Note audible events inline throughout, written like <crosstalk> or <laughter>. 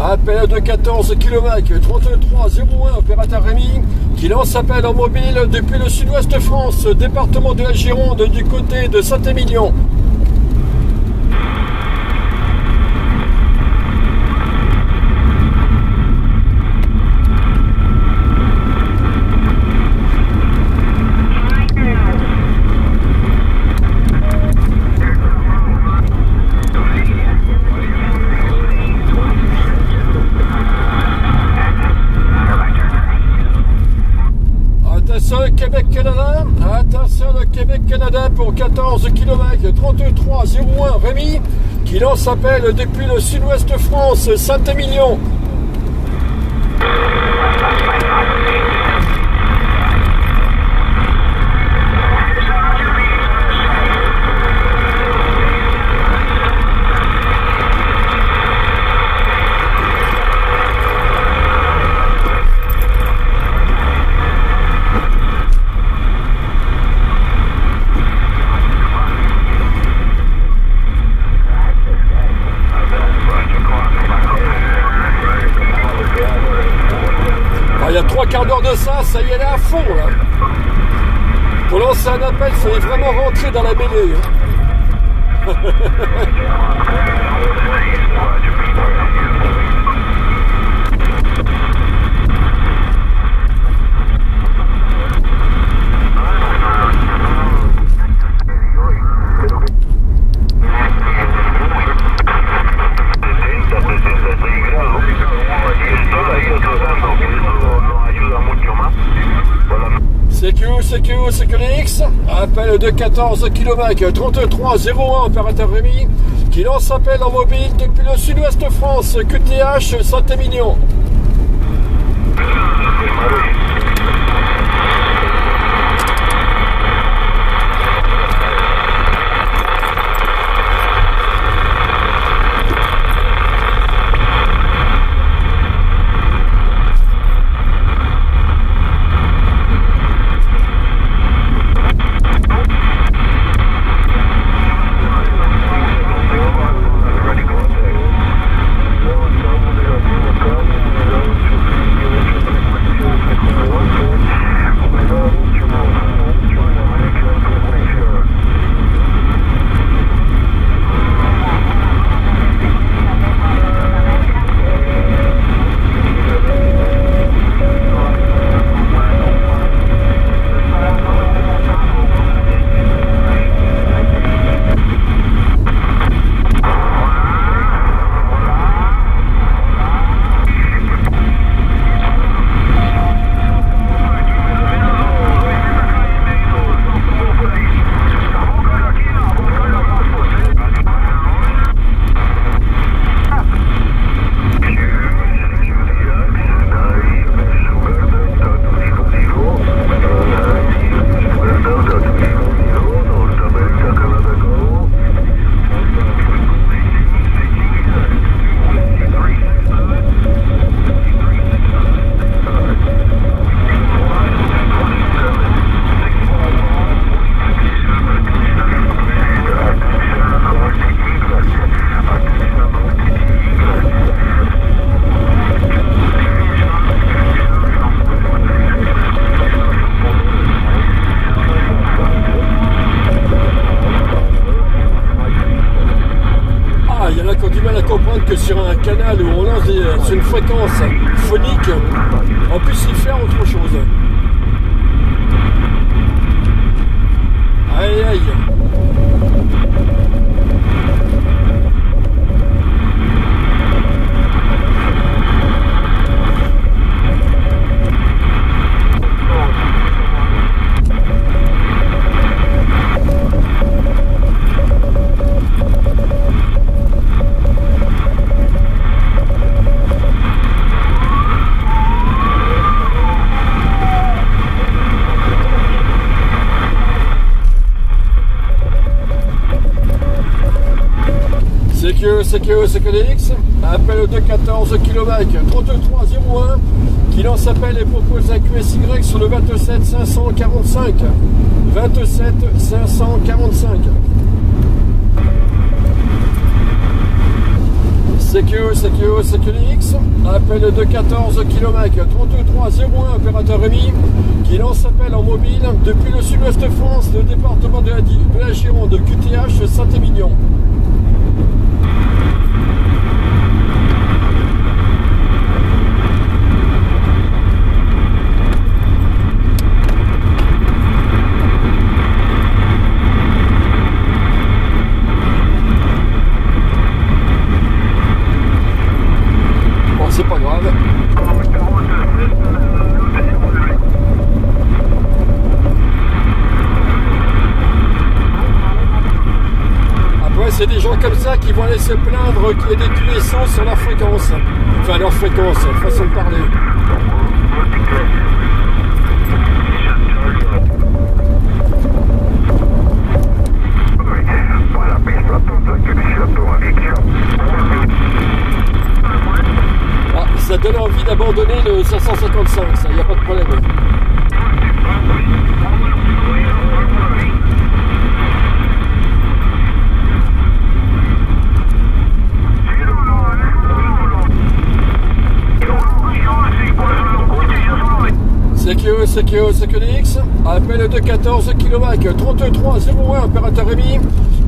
Appel de 14 km 3301 opérateur Rémi qui lance appel en mobile depuis le sud-ouest France, département de la Gironde du côté de Saint-Émilion. Québec-Canada. Attention le Québec-Canada pour 14 km 3301 Rémi qui lance appel depuis le sud-ouest France Saint-Émilion. quart d'heure de ça, ça y est, là à fond. Là. Lancer un appel, il fallait vraiment rentrer dans la mêlée. Hein. <laughs> CQ, CQ, X, appel de 14 km 3301 opérateur Rémi, qui lance appel en mobile depuis le sud-ouest France, QTH Saint-Émilion. comprendre que sur un canal où on lance euh, sur une fréquence phonique, on puisse y faire autre chose. Aïe aïe CQX, appel de 14 km 3301, qui lance appel et propose un QSY sur le 27 545. 27 545. CQ, CQ, CQX, appel de 14 km 3301 opérateur Rémi, qui lance appel en mobile depuis le sud-ouest de France, le département de la, de la Gironde, QTH Saint-Émilion. c'est des gens comme ça qui vont aller se plaindre qu'il y ait des QSO sur leur fréquence. Enfin, leur fréquence, façon de parler. Ah, ça donne envie d'abandonner le 555, ça, il n'y a pas de problème. CQE, CQE, CQDX, appel de 14 km 3301 opérateur Rémi,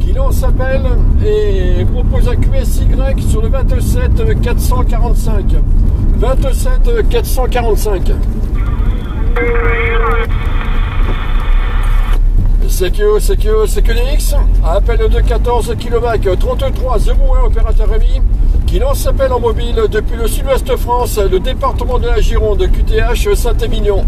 qui lance appel et propose un QSY sur le 27 445. 27 445. CQE, CQE, CQDX, appel de 14 km 3301 opérateur Rémi, qui lance appel en mobile depuis le sud-ouest de France, le département de la Gironde, QTH Saint-Émilion.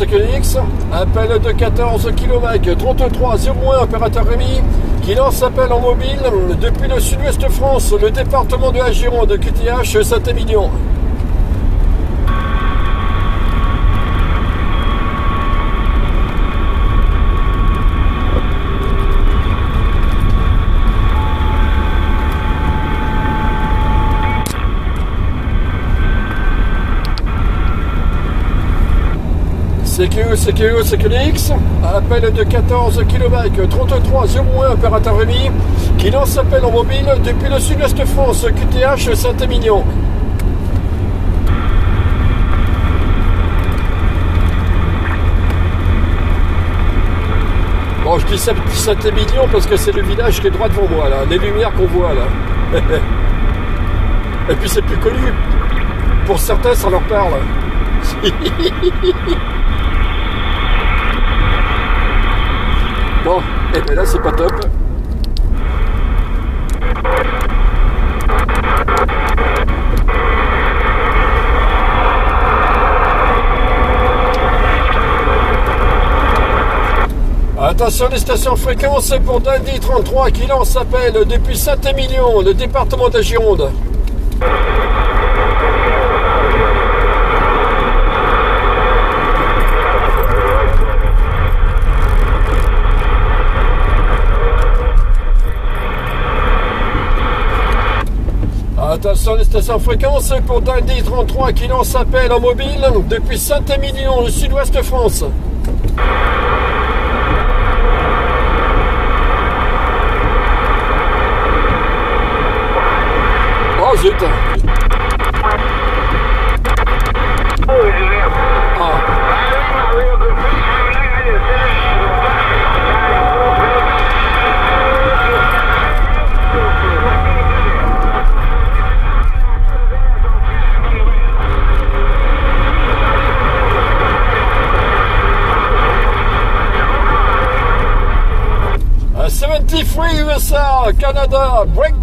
Appel de 14 km 3301 opérateur Rémi, qui lance appel en mobile depuis le sud-ouest de France, le département de la Gironde, QTH Saint-Émilion. CQE, CQE, CQDX, appel de 14 km 3301 opérateur Rémi, qui lance appel en mobile depuis le sud-est de France, QTH Saint-Émilion. Bon, je dis Saint-Émilion parce que c'est le village qui est droit devant moi, là, les lumières qu'on voit là. <laughs> Et puis c'est plus connu. Pour certains, ça leur parle. <laughs> Bon, et bien là c'est pas top. Attention les stations fréquences pour Dandy 33 qui lance appel depuis Saint-Émilion, le département de Gironde. Attention les stations fréquences pour Dindy 33 qui lance appel en mobile depuis Saint-Émilion, au sud-ouest France. Oh zut Canada, break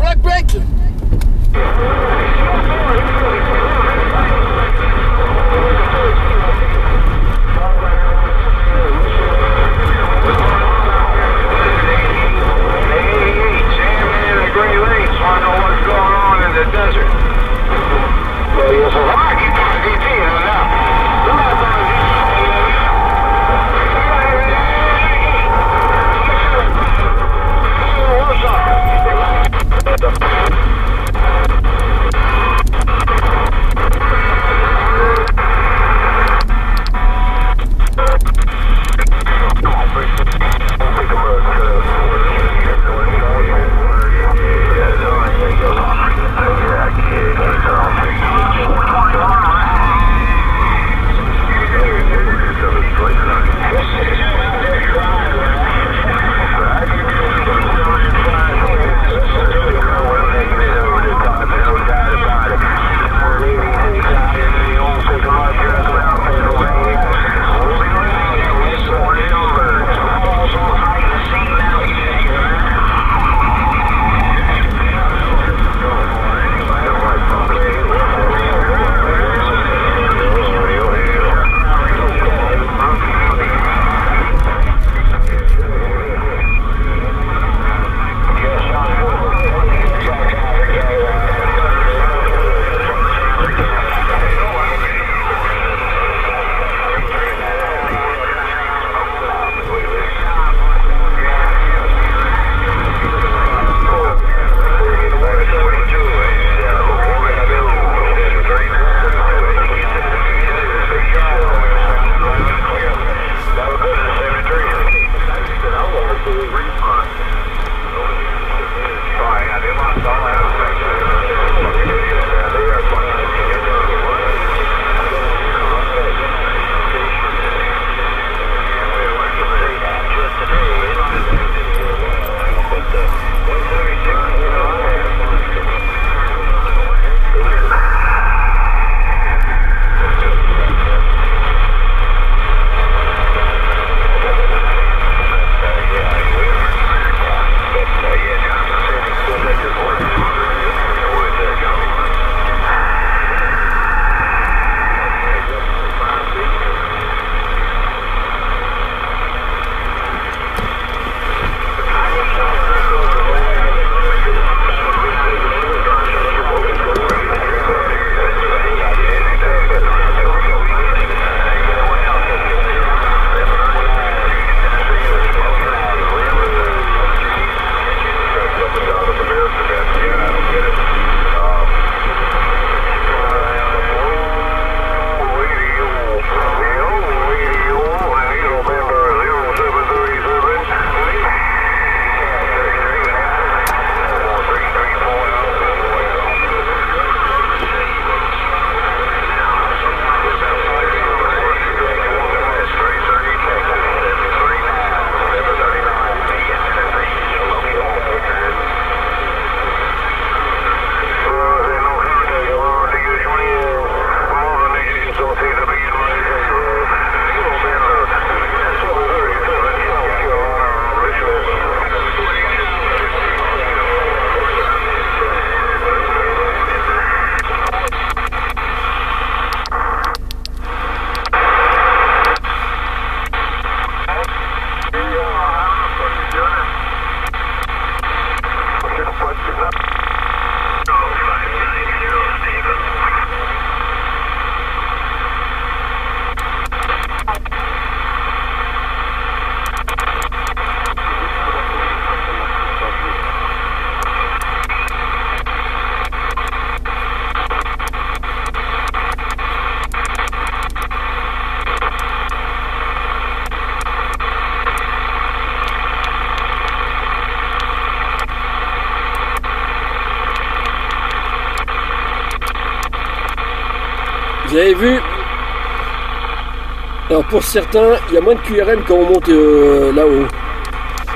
pour certains, il y a moins de QRM quand on monte euh, là-haut.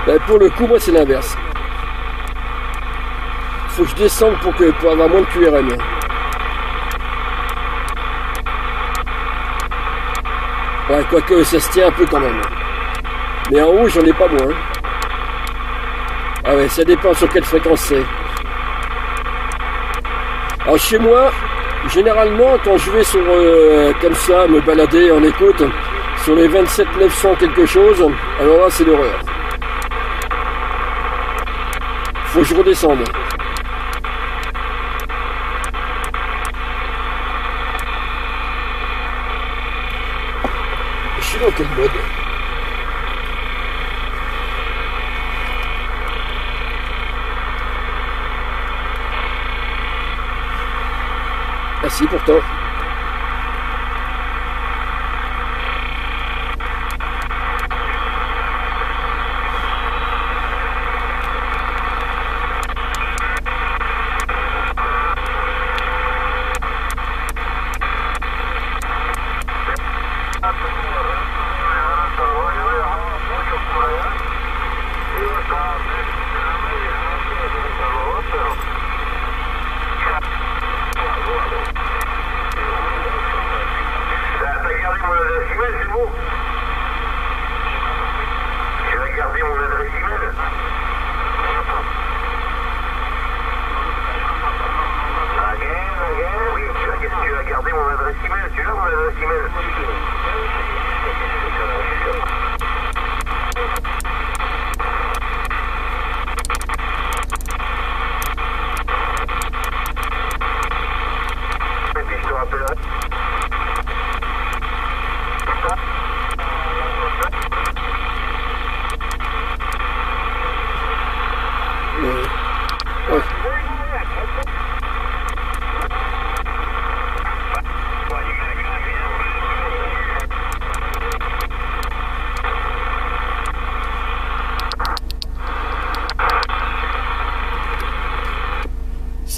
Ben, pour le coup, moi c'est l'inverse. Faut que je descende pour, que, pour avoir moins de QRM. Ouais, quoique ça se tient un peu quand même. Mais en haut, j'en ai pas moins. Ah ouais, ça dépend sur quelle fréquence c'est. Alors chez moi, généralement, quand je vais sur euh, comme ça, me balader en écoute, sur les 27 900 quelque chose, alors là, c'est l'horreur. Faut que je redescende. Je suis dans quel mode? Si, pourtant.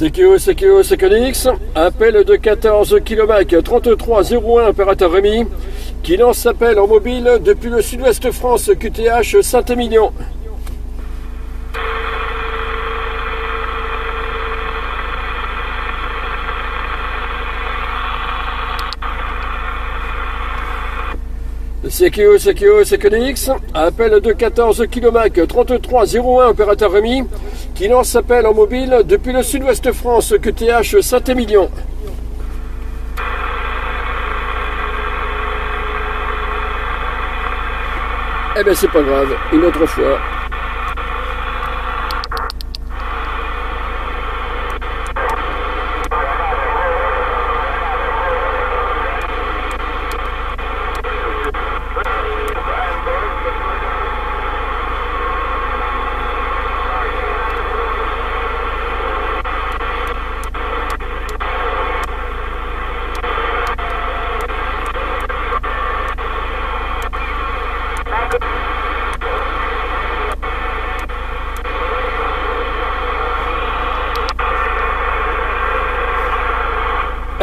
CQO, CQO, CQNX, appel de 14 km 3301 opérateur Rémi, qui lance appel en mobile depuis le sud-ouest France QTH Saint-Émilion. CQO, CQO, CQNX, appel de 14 km 3301 opérateur Rémi, qui lance en mobile depuis le sud-ouest France QTH Saint-Émilion. Eh ben c'est pas grave, une autre fois.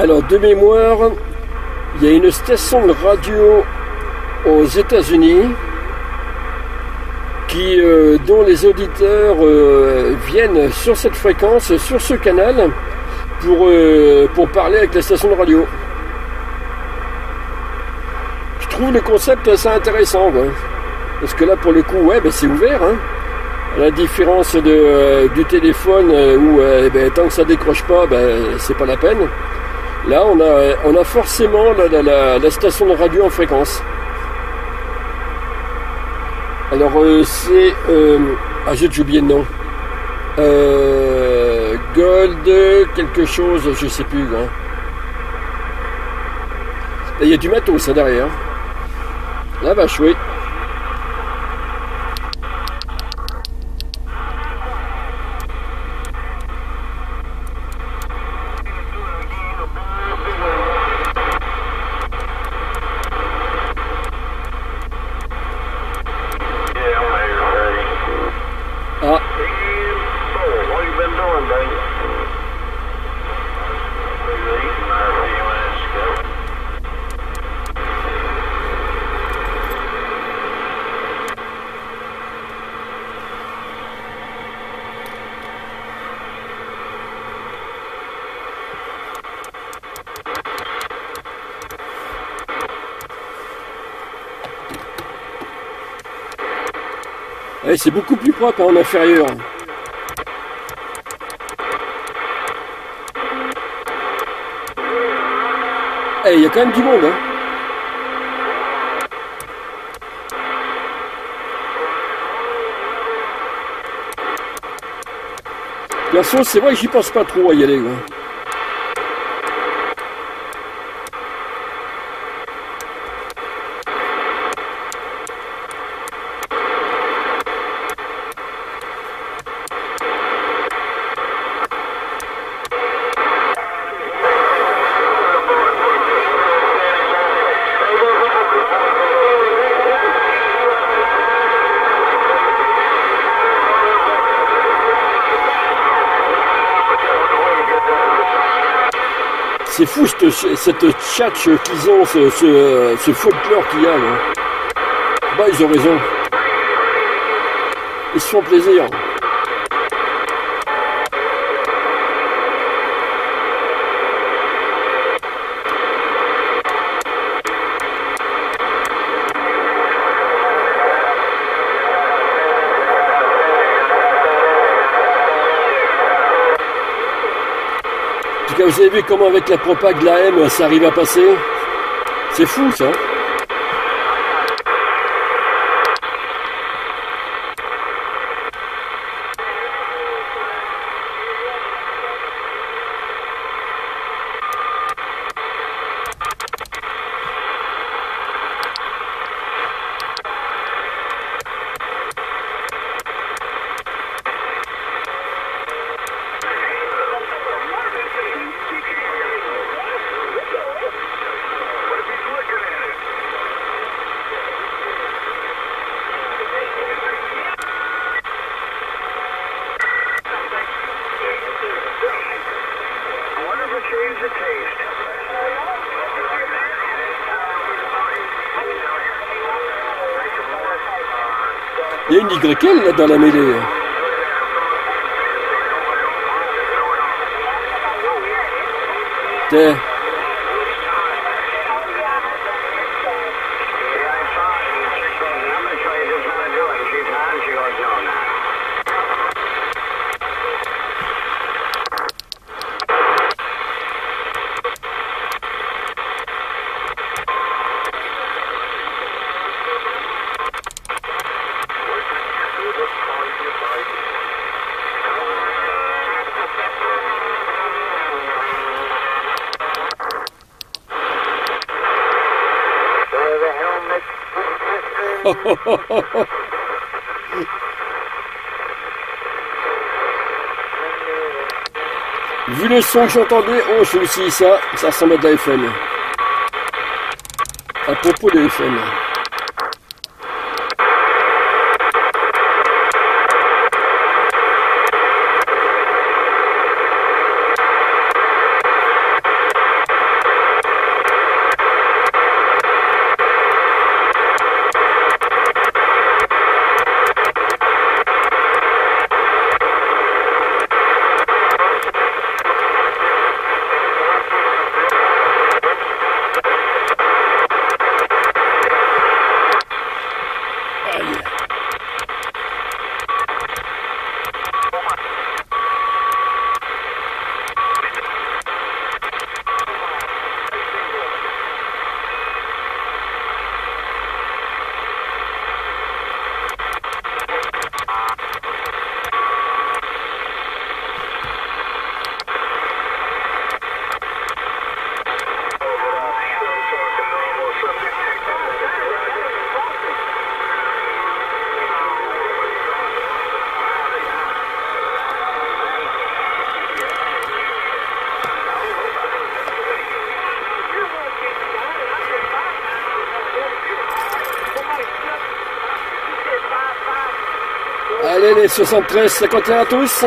Alors, de mémoire, il y a une station de radio aux États-Unis qui, euh, dont les auditeurs euh, viennent sur cette fréquence, sur ce canal, pour, euh, pour parler avec la station de radio. Je trouve le concept assez intéressant, parce que là, pour le coup, ouais, ben, c'est ouvert. hein. À la différence du téléphone où eh ben, tant que ça décroche pas, ben, c'est pas la peine. Là, on a, on a forcément la, station de radio en fréquence. Alors, euh, c'est. euh, ah, j'ai oublié le nom. Euh, Gold, quelque chose, je sais plus. hein. Il y a du matos ça derrière. La vache, oui. Ouais, c'est beaucoup plus propre hein, en inférieur. Eh, il y a quand même du monde. Hein. Perso, c'est vrai que j'y pense pas trop à y aller. Cette, tchatche qu'ils ont, ce, ce, ce folklore qu'il y a. Là. Bah, ils ont raison. Ils se font plaisir. En tout cas, vous avez vu comment avec la propague de la M, ça arrive à passer? C'est fou ça. Il y a une YL là dans la mêlée. Vu le son que j'entendais, oh, c'est aussi ça, ça ressemble à de la FM. À propos de FM. Aïe. Allez les 73, 51 à tous.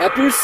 À plus.